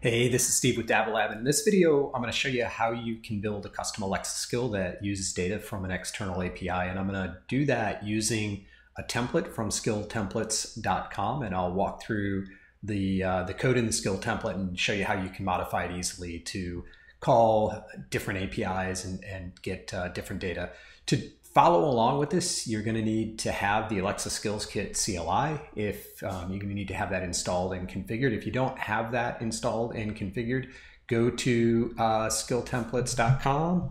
Hey, this is Steve with Dabble Lab. In this video, I'm going to show you how you can build a custom Alexa skill that uses data from an external API. And I'm going to do that using a template from skilltemplates.com. And I'll walk through the, uh, the code in the skill template and show you how you can modify it easily to call different APIs and, and get uh, different data. To follow along with this, you're going to need to have the Alexa Skills Kit CLI. If um, you're going to need to have that installed and configured. If you don't have that installed and configured, go to uh, skilltemplates.com.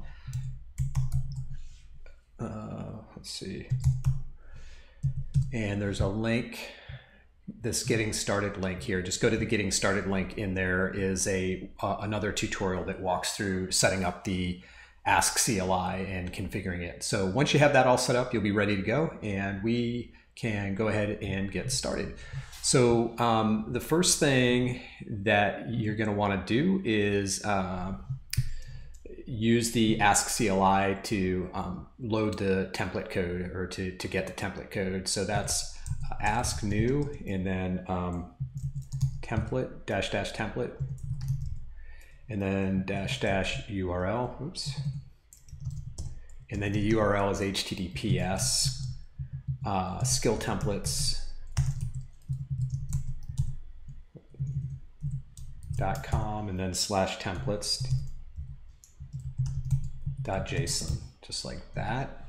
Uh, let's see. And there's a link, this getting started link here. Just go to the getting started link in there is a uh, another tutorial that walks through setting up the Ask CLI and configuring it. So once you have that all set up, you'll be ready to go and we can go ahead and get started. So um, the first thing that you're going to want to do is uh, use the Ask CLI to um, load the template code or to, to get the template code. So that's ask new and then um, template dash dash template and then dash dash URL. Oops. And then the URL is HTTPS uh, skill templates dot com and then slash templates dot json just like that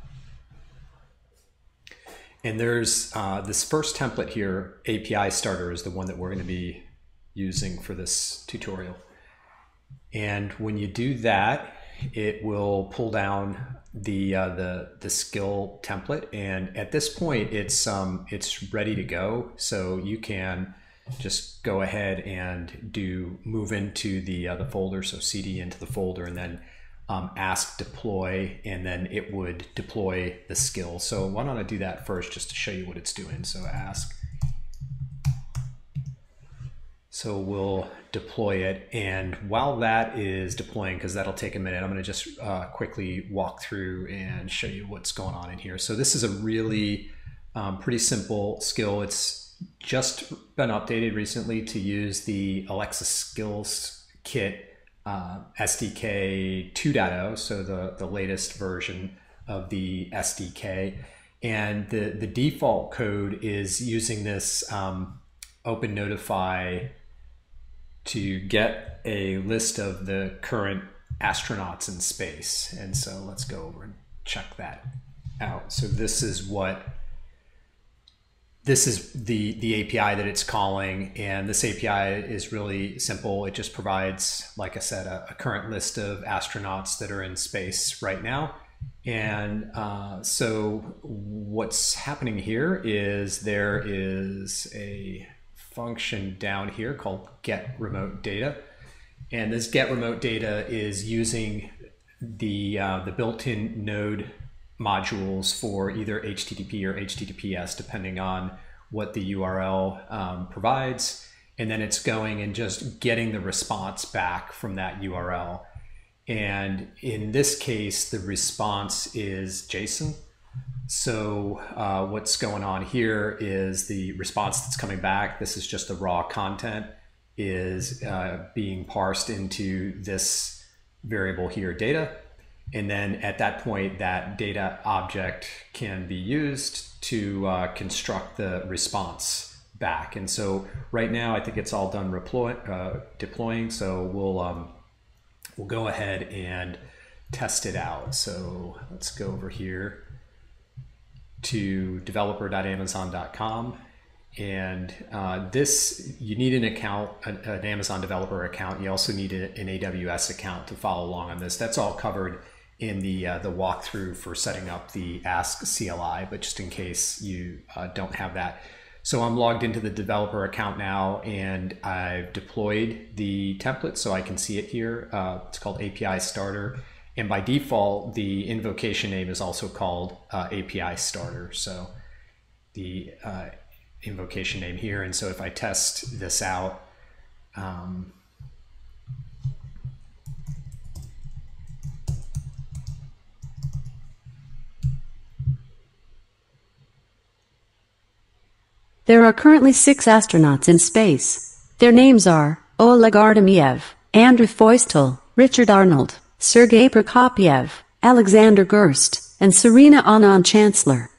and there's uh, this first template here api starter is the one that we're going to be using for this tutorial and when you do that, it will pull down the uh, the the skill template, and at this point, it's um it's ready to go. So you can just go ahead and do move into the uh, the folder. So cd into the folder, and then um, ask deploy, and then it would deploy the skill. So why don't I do that first, just to show you what it's doing. So ask so we'll deploy it. And while that is deploying, because that'll take a minute, I'm going to just uh, quickly walk through and show you what's going on in here. So this is a really um, pretty simple skill. It's just been updated recently to use the Alexa Skills Kit uh, SDK 2.0, so the, the latest version of the SDK. And the, the default code is using this um, Open Notify to get a list of the current astronauts in space. And so let's go over and check that out. So this is what this is the the API that it's calling, and this API is really simple. It just provides, like I said, a, a current list of astronauts that are in space right now. And uh, so what's happening here is there is a function down here called get remote data. And this get remote data is using the, uh, the built-in node modules for either HTTP or HTTPS, depending on what the URL um, provides. And then it's going and just getting the response back from that URL. And in this case, the response is JSON. So uh, what's going on here is the response that's coming back. This is just the raw content is uh, being parsed into this variable here, data. And then at that point, that data object can be used to uh, construct the response back. And so right now, I think it's all done uh, deploying. So we'll um, we'll go ahead and test it out. So let's go over here to developer.amazon.com. And uh, this, you need an account, an, an, Amazon developer account. You also need an AWS account to follow along on this. That's all covered in the uh, the walkthrough for setting up the Ask CLI. But just in case you uh, don't have that, so I'm logged into the developer account now, and I've deployed the template so I can see it here. Uh, it's called API Starter and by default, the invocation name is also called uh, API starter. So the uh, invocation name here. And so if I test this out, um, There are currently six astronauts in space. Their names are Oleg Artemiev, Andrew Feustel, Richard Arnold, Sergei Prokopyev, Alexander Gerst, and Serena Auñón-Chancellor.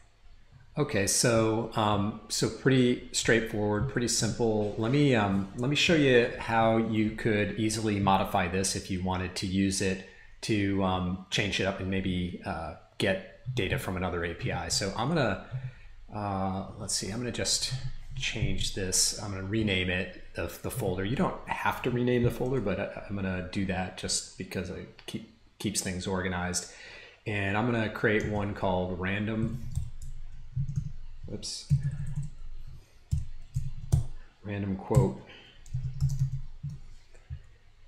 Okay, so um, so pretty straightforward, pretty simple. Let me um, let me show you how you could easily modify this if you wanted to use it to um, change it up and maybe uh, get data from another API. So I'm gonna uh, let's see, I'm gonna just change this. I'm gonna rename it the, the folder. You don't have to rename the folder, but I, I'm gonna do that just because it keep keeps things organized. And I'm gonna create one called random Whoops. Random quote.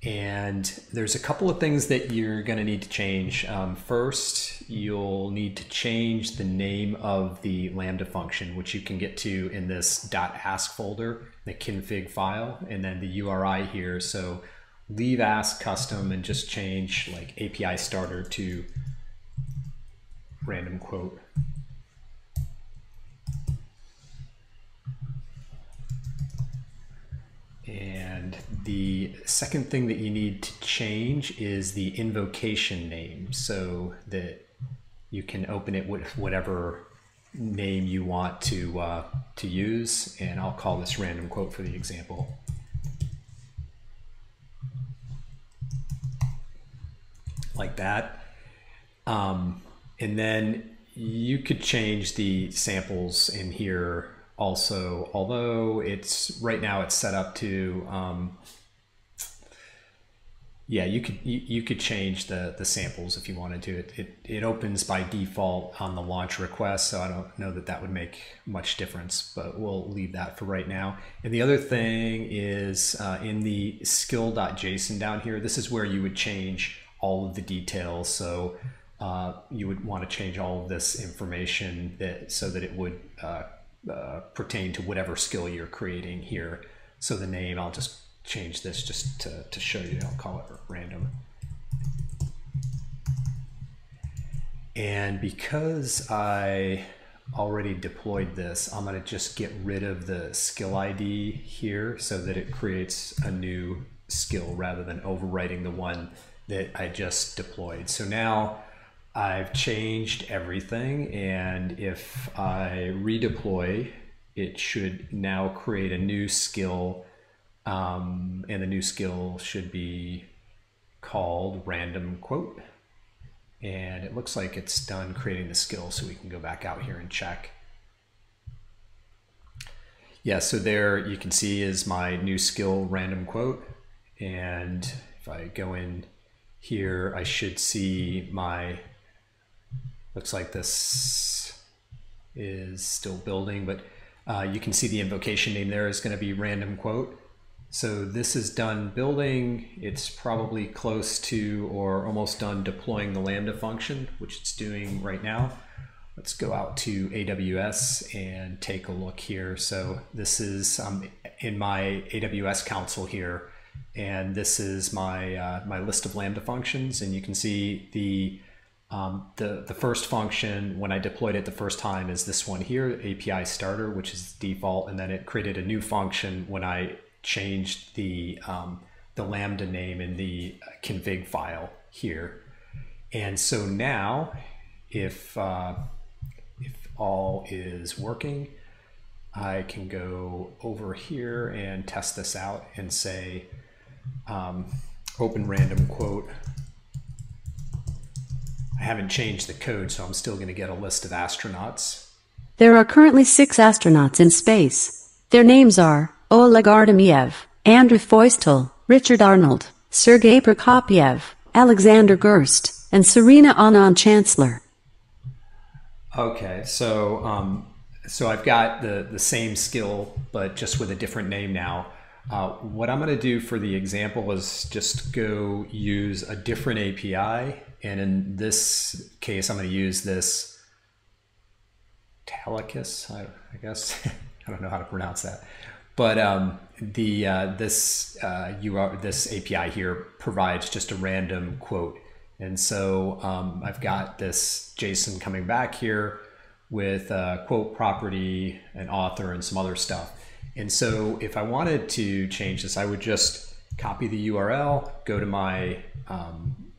And there's a couple of things that you're going to need to change. Um, first, you'll need to change the name of the Lambda function, which you can get to in this .ask folder, the config file, and then the URI here. So leave ask custom and just change like API starter to random quote. And the second thing that you need to change is the invocation name so that you can open it with whatever name you want to, uh, to use. And I'll call this random quote for the example. Like that. Um, and then you could change the samples in here also, although it's right now it's set up to, um, yeah, you could you, you could change the the samples if you wanted to. It, it it opens by default on the launch request, so I don't know that that would make much difference, but we'll leave that for right now. And the other thing is uh, in the skill.json down here, this is where you would change all of the details. So uh, you would want to change all of this information that so that it would uh, uh, pertain to whatever skill you're creating here. So the name, I'll just change this just to, to show you, I'll call it random. And because I already deployed this, I'm going to just get rid of the skill ID here so that it creates a new skill rather than overwriting the one that I just deployed. So now I've changed everything and if I redeploy, it should now create a new skill um, and the new skill should be called random quote. And it looks like it's done creating the skill so we can go back out here and check. Yeah, so there you can see is my new skill random quote. And if I go in here, I should see my Looks like this is still building, but uh, you can see the invocation name there is going to be random quote. So this is done building. It's probably close to or almost done deploying the Lambda function, which it's doing right now. Let's go out to AWS and take a look here. So this is um, in my AWS console here, and this is my uh, my list of Lambda functions, and you can see the um, the, the first function, when I deployed it the first time, is this one here, API starter, which is default. And then it created a new function when I changed the, um, the Lambda name in the config file here. And so now, if, uh, if all is working, I can go over here and test this out and say, um, open random quote I haven't changed the code, so I'm still going to get a list of astronauts. There are currently six astronauts in space. Their names are Oleg Artemiev, Andrew Feustel, Richard Arnold, Sergei Prokopyev, Alexander Gerst, and Serena Auñón-Chancellor. Okay, so um, so I've got the the same skill, but just with a different name now. Uh, what I'm going to do for the example is just go use a different API and in this case, I'm going to use this Talaikis, I, I guess. I don't know how to pronounce that. But um, the uh, this uh, UR, this API here provides just a random quote. And so um, I've got this JSON coming back here with a quote property, an author, and some other stuff. And so if I wanted to change this, I would just copy the URL, go to my um,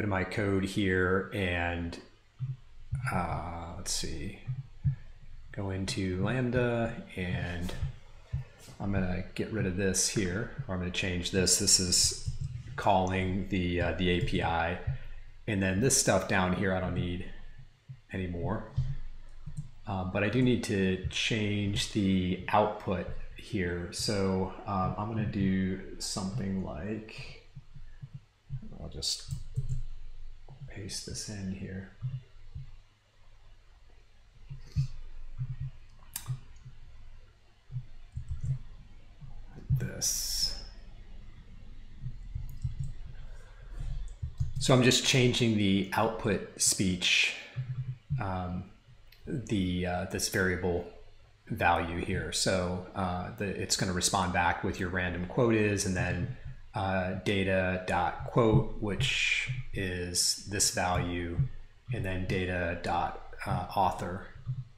go to my code here, and uh, let's see, go into Lambda, and I'm gonna get rid of this here, or I'm gonna change this. This is calling the uh, the API, and then this stuff down here I don't need anymore. Um, but I do need to change the output here. So um, I'm going to do something like, I'll just paste this in here. this. So I'm just changing the output speech, um, the uh, this variable value here. So uh, the, it's going to respond back with your random quote is, and then uh, data dot quote, which is this value, and then data dot uh, author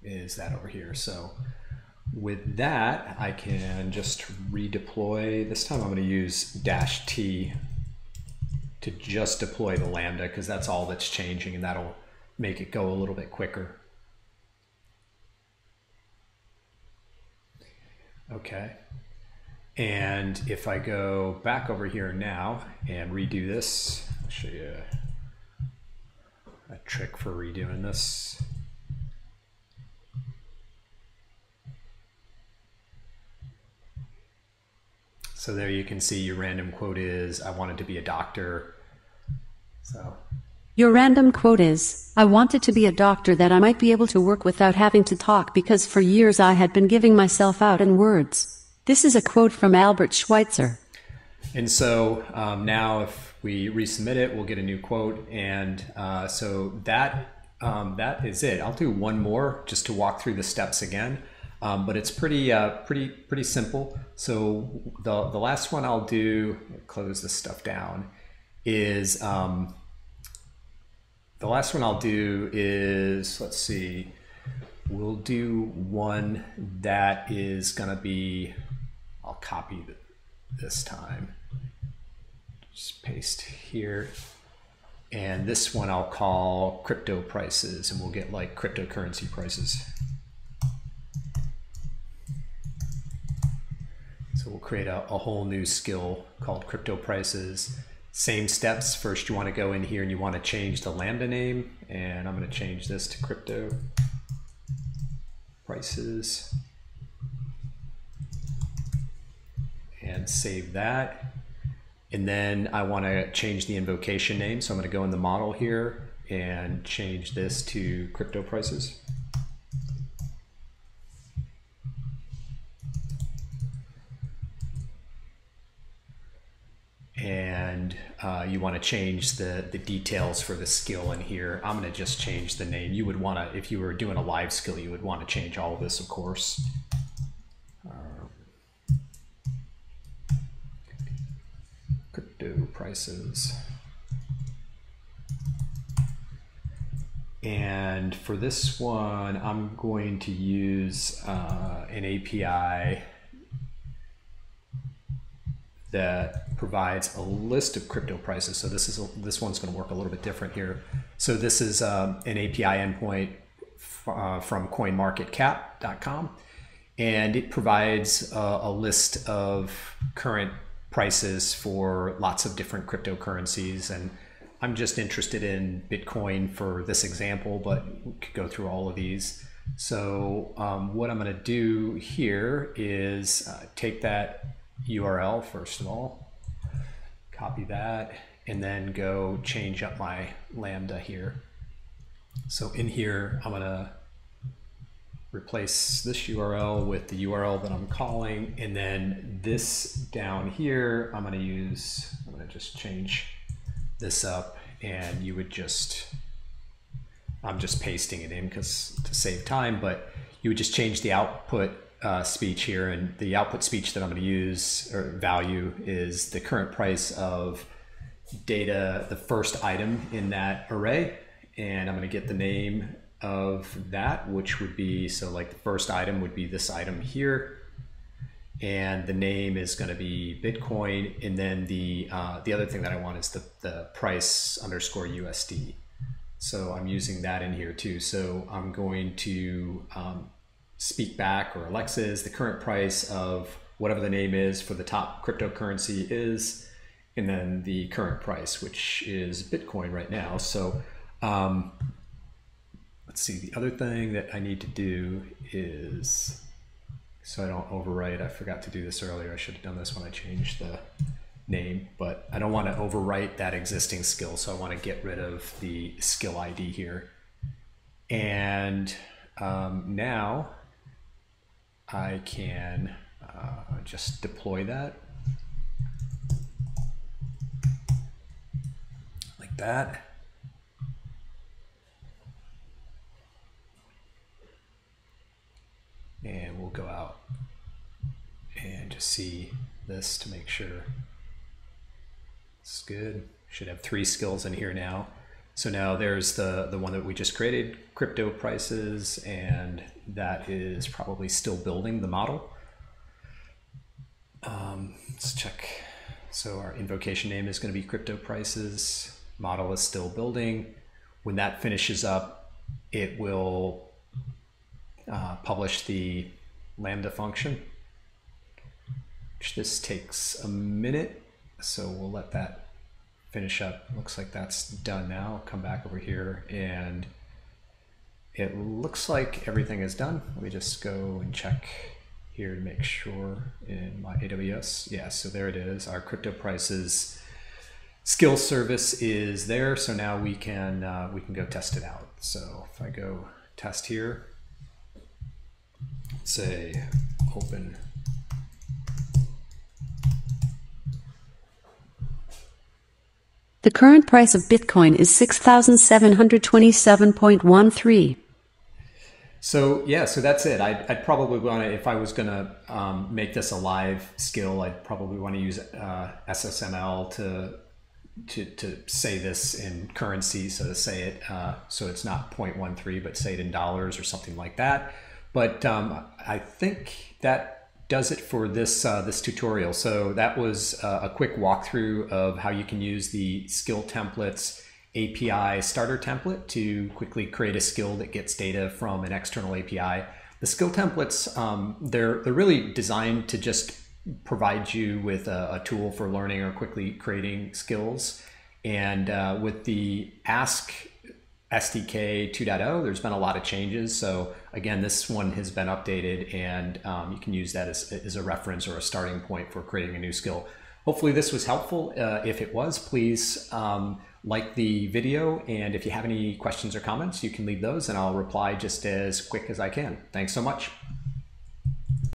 is that over here. So with that, I can just redeploy. This time I'm going to use dash T to just deploy the Lambda because that's all that's changing and that'll make it go a little bit quicker. Okay. And if I go back over here now and redo this, I'll show you a, trick for redoing this. So there you can see your random quote is, I wanted to be a doctor. So Your random quote is, I wanted to be a doctor that I might be able to work without having to talk because for years I had been giving myself out in words. This is a quote from Albert Schweitzer. And so um, now, if we resubmit it, we'll get a new quote. And uh, so that um, that is it. I'll do one more just to walk through the steps again. Um, but it's pretty uh, pretty pretty simple. So the the last one I'll do, close this stuff down, is um, the last one I'll do is let's see, we'll do one that is gonna be. I'll copy this time. Just paste here. And this one I'll call crypto prices, and we'll get like cryptocurrency prices. So we'll create a, a, whole new skill called crypto prices. Same steps. First, you want to go in here and you want to change the Lambda name. And I'm going to change this to crypto prices. And save that. And then I want to change the invocation name. So I'm going to go in the model here and change this to crypto prices. and uh, you want to change the, the details for the skill in here, I'm going to just change the name. You would want to, if you were doing a live skill, you would want to change all of this, of course. Crypto prices. And for this one, I'm going to use uh, an API that provides a list of crypto prices. So this is a, this one's going to work a little bit different here. So this is um, an API endpoint uh, from CoinMarketCap.com, and it provides a, a list of current prices for lots of different cryptocurrencies. And I'm just interested in Bitcoin for this example, but we could go through all of these. So um, what I'm going to do here is uh, take that URL first of all, copy that, and then go change up my Lambda here. So in here, I'm gonna replace this URL with the URL that I'm calling, and then this down here, I'm gonna use, I'm gonna just change this up, and you would just, I'm just pasting it in because to save time, but you would just change the output uh, speech here, and the output speech that I'm going to use or value is the current price of data, the first item in that array, and I'm going to get the name of that, which would be so like the first item would be this item here, and the name is going to be Bitcoin. And then the uh, the other thing that I want is the, the price underscore USD. So I'm using that in here too. So I'm going to um, speak back or Alexa is the current price of whatever the name is for the top cryptocurrency is, and then the current price, which is Bitcoin right now. So um, let's see. The other thing that I need to do is so I don't overwrite. I forgot to do this earlier. I should have done this when I changed the name, but I don't want to overwrite that existing skill. So I want to get rid of the skill ID here. And um, now I can uh, just deploy that like that. And we'll go out and just see this to make sure it's good. Should have three skills in here now. So now there's the, the one that we just created, crypto prices, and that is probably still building the model. Um, let's check. So our invocation name is going to be crypto prices. Model is still building. When that finishes up, it will uh, publish the Lambda function, which this takes a minute. So we'll let that finish up. Looks like that's done now. Come back over here and it looks like everything is done. Let me just go and check here to make sure in my AWS. Yeah, so there it is. Our crypto prices skill service is there. So now we can uh, we can go test it out. So if I go test here, say open The current price of Bitcoin is 6,727.13. So yeah, so that's it. I'd, I'd probably want to, if I was going to um, make this a live skill, I'd probably want to use uh, SSML to, to to say this in currency. So to say it, uh, so it's not 0.13, but say it in dollars or something like that. But um, I think that does it for this uh, this tutorial. So that was uh, a quick walkthrough of how you can use the skill templates API starter template to quickly create a skill that gets data from an external API. The skill templates um, they're they're really designed to just provide you with a, a tool for learning or quickly creating skills. And uh, with the Ask SDK 2.0, there's been a lot of changes. So again, this one has been updated and um, you can use that as, as, a reference or a starting point for creating a new skill. Hopefully this was helpful. Uh, if it was, please um, like the video. And if you have any questions or comments, you can leave those and I'll reply just as quick as I can. Thanks so much.